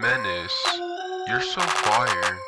Menace, you're so fire.